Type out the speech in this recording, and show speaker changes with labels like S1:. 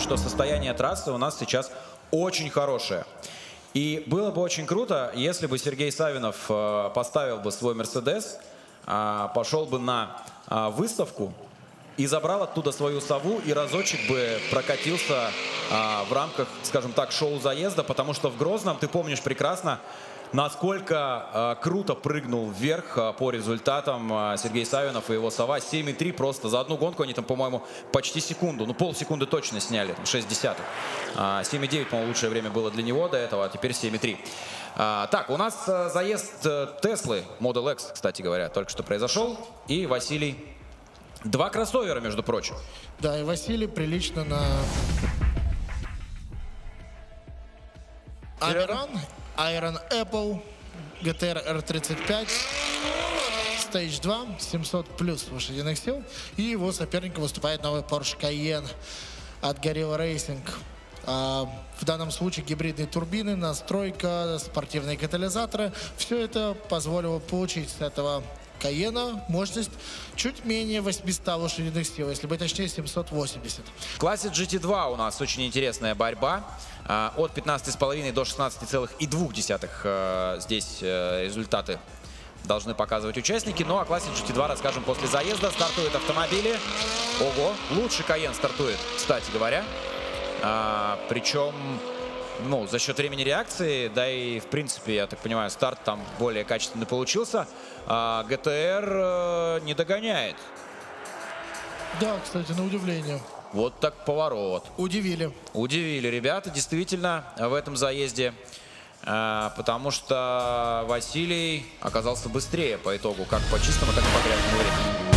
S1: что состояние трассы у нас сейчас очень хорошее. И было бы очень круто, если бы Сергей Савинов э, поставил бы свой Мерседес, э, пошел бы на э, выставку и забрал оттуда свою сову и разочек бы прокатился в рамках, скажем так, шоу заезда, потому что в Грозном, ты помнишь прекрасно, насколько э, круто прыгнул вверх э, по результатам э, Сергей Савинов и его сова. 7,3 просто за одну гонку они там, по-моему, почти секунду, ну полсекунды точно сняли, там, 6 десятых. А, 7,9, по-моему, лучшее время было для него до этого, а теперь 7,3. А, так, у нас э, заезд э, Теслы Model X, кстати говоря, только что произошел. И Василий... Два кроссовера, между прочим.
S2: Да, и Василий прилично на Амерон, Iron Apple, GTR R35, Stage 2, 700 плюс лошадиных сил. И его соперником выступает новый Porsche Cayenne от Gorilla Racing. А, в данном случае гибридные турбины, настройка, спортивные катализаторы. Все это позволило получить с этого Каена мощность чуть менее 800 лошадиных сил, если быть точнее 780.
S1: В классе GT2 у нас очень интересная борьба. А, От 15,5 до 16,2 э, здесь э, результаты должны показывать участники. Ну, о классе GT2 расскажем после заезда. Стартуют автомобили. Ого, лучший Каен стартует, кстати говоря. А, причем, ну, за счет времени реакции, да и, в принципе, я так понимаю, старт там более качественный получился. А, ГТР э, не догоняет.
S2: Да, кстати, на удивление.
S1: Вот так поворот.
S2: Удивили.
S1: Удивили ребята, действительно, в этом заезде. А, Потому что Василий оказался быстрее по итогу, как по чистому, так и по грязному времени.